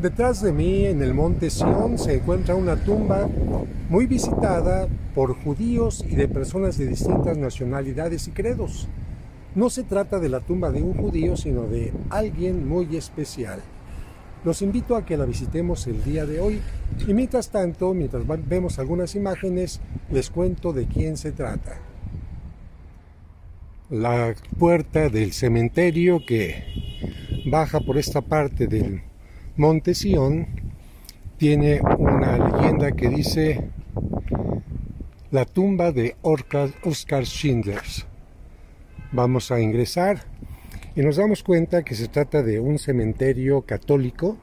Detrás de mí, en el monte Sión, se encuentra una tumba muy visitada por judíos y de personas de distintas nacionalidades y credos. No se trata de la tumba de un judío, sino de alguien muy especial. Los invito a que la visitemos el día de hoy y mientras tanto, mientras vemos algunas imágenes, les cuento de quién se trata. La puerta del cementerio que baja por esta parte del Monte Sion tiene una leyenda que dice la tumba de Oscar Schindler. Vamos a ingresar y nos damos cuenta que se trata de un cementerio católico.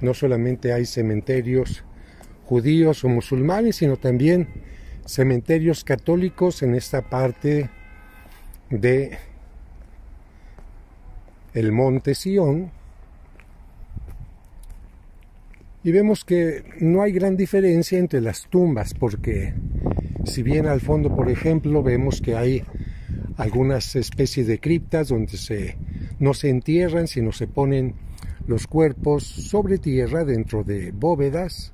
No solamente hay cementerios judíos o musulmanes, sino también cementerios católicos en esta parte de el monte Sion y vemos que no hay gran diferencia entre las tumbas porque si bien al fondo por ejemplo vemos que hay algunas especies de criptas donde se no se entierran sino se ponen los cuerpos sobre tierra dentro de bóvedas.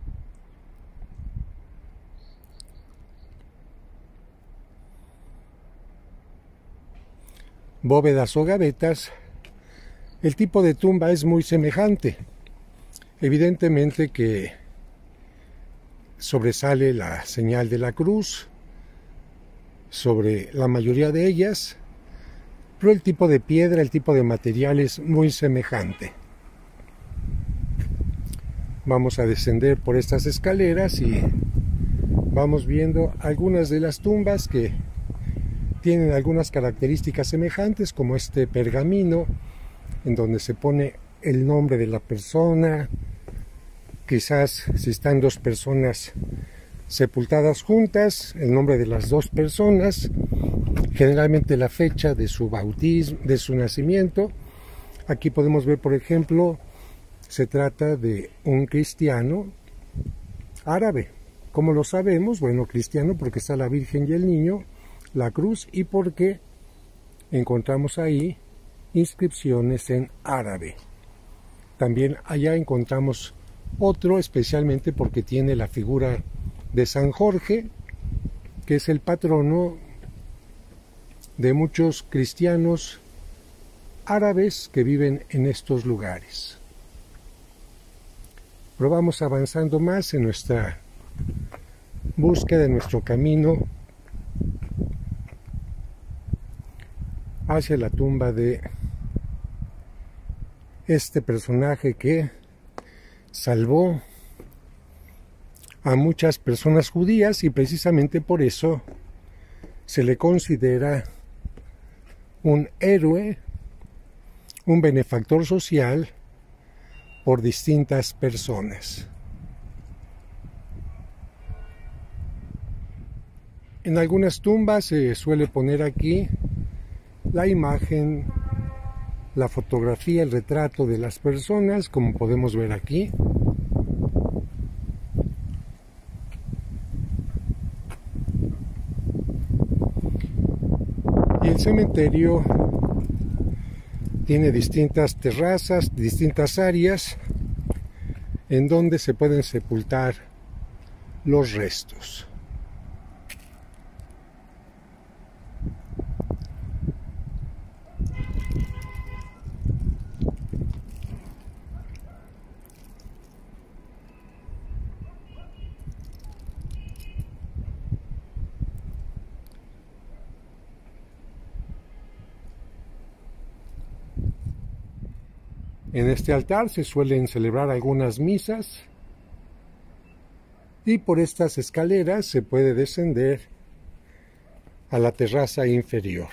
Bóvedas o gavetas el tipo de tumba es muy semejante Evidentemente que sobresale la señal de la cruz sobre la mayoría de ellas, pero el tipo de piedra, el tipo de material es muy semejante. Vamos a descender por estas escaleras y vamos viendo algunas de las tumbas que tienen algunas características semejantes, como este pergamino, en donde se pone el nombre de la persona, quizás si están dos personas sepultadas juntas, el nombre de las dos personas, generalmente la fecha de su bautismo, de su nacimiento. Aquí podemos ver, por ejemplo, se trata de un cristiano árabe. ¿Cómo lo sabemos? Bueno, cristiano porque está la Virgen y el Niño, la cruz y porque encontramos ahí inscripciones en árabe. También allá encontramos otro especialmente porque tiene la figura de San Jorge, que es el patrono de muchos cristianos árabes que viven en estos lugares. Pero vamos avanzando más en nuestra búsqueda, de nuestro camino hacia la tumba de este personaje que salvó a muchas personas judías y precisamente por eso se le considera un héroe, un benefactor social por distintas personas. En algunas tumbas se suele poner aquí la imagen la fotografía, el retrato de las personas, como podemos ver aquí. Y el cementerio tiene distintas terrazas, distintas áreas en donde se pueden sepultar los restos. En este altar se suelen celebrar algunas misas y por estas escaleras se puede descender a la terraza inferior.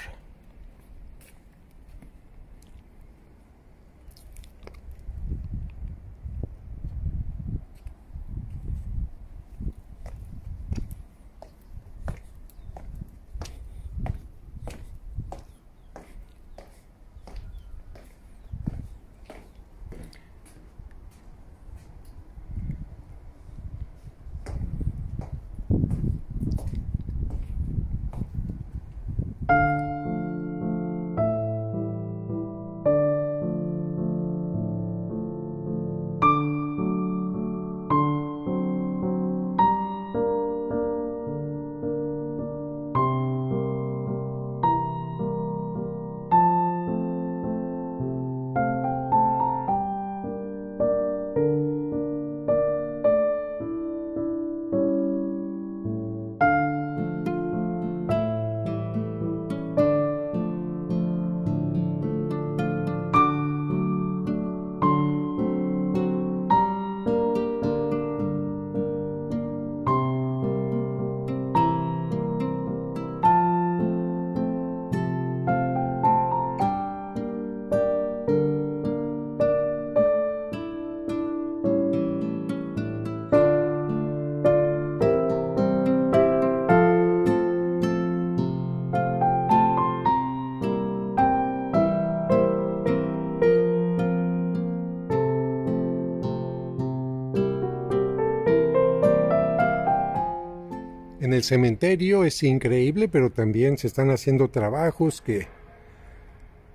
El cementerio es increíble, pero también se están haciendo trabajos que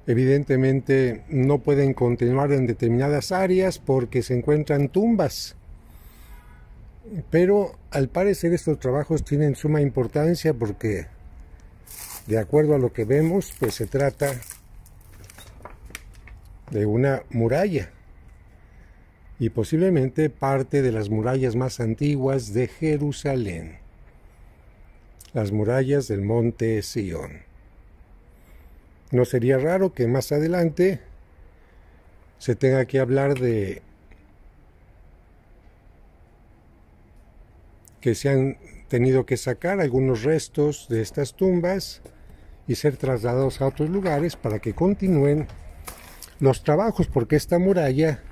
evidentemente no pueden continuar en determinadas áreas porque se encuentran tumbas. Pero al parecer estos trabajos tienen suma importancia porque de acuerdo a lo que vemos, pues se trata de una muralla y posiblemente parte de las murallas más antiguas de Jerusalén, las murallas del monte Sión. No sería raro que más adelante se tenga que hablar de que se han tenido que sacar algunos restos de estas tumbas y ser trasladados a otros lugares para que continúen los trabajos, porque esta muralla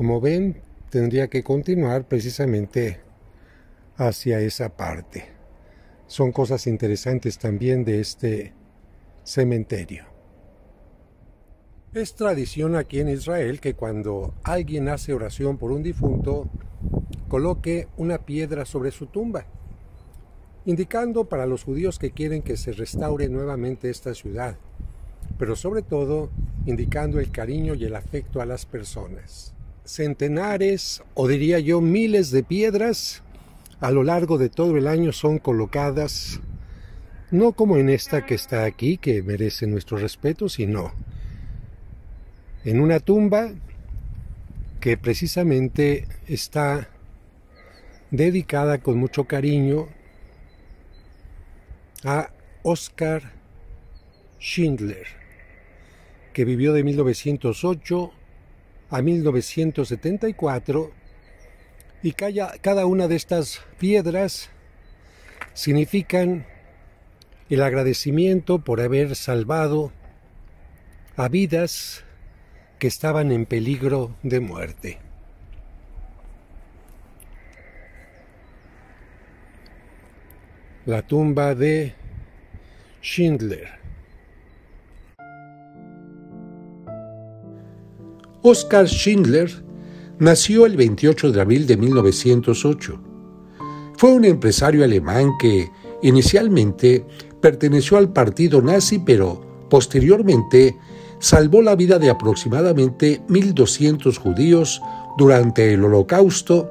como ven, tendría que continuar precisamente hacia esa parte. Son cosas interesantes también de este cementerio. Es tradición aquí en Israel que cuando alguien hace oración por un difunto, coloque una piedra sobre su tumba, indicando para los judíos que quieren que se restaure nuevamente esta ciudad, pero sobre todo indicando el cariño y el afecto a las personas centenares o diría yo miles de piedras a lo largo de todo el año son colocadas, no como en esta que está aquí, que merece nuestro respeto, sino en una tumba que precisamente está dedicada con mucho cariño a Oscar Schindler, que vivió de 1908 a 1974 y cada, una de estas piedras significan el agradecimiento por haber salvado a vidas que estaban en peligro de muerte. La tumba de Schindler. Oskar Schindler nació el 28 de abril de 1908. Fue un empresario alemán que inicialmente perteneció al partido nazi, pero posteriormente salvó la vida de aproximadamente 1.200 judíos durante el Holocausto,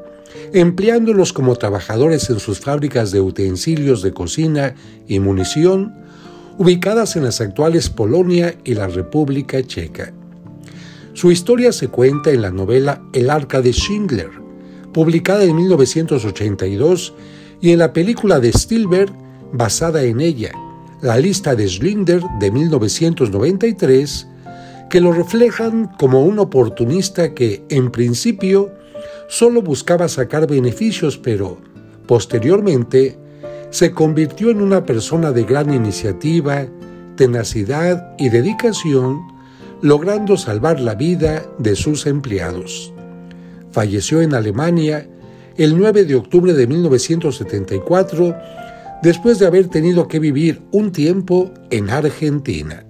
empleándolos como trabajadores en sus fábricas de utensilios de cocina y munición, ubicadas en las actuales Polonia y la República Checa. Su historia se cuenta en la novela El arca de Schindler, publicada en 1982, y en la película de Spielberg basada en ella, La lista de Schindler de 1993, que lo reflejan como un oportunista que, en principio, solo buscaba sacar beneficios, pero, posteriormente, se convirtió en una persona de gran iniciativa, tenacidad y dedicación logrando salvar la vida de sus empleados. Falleció en Alemania el 9 de octubre de 1974 después de haber tenido que vivir un tiempo en Argentina.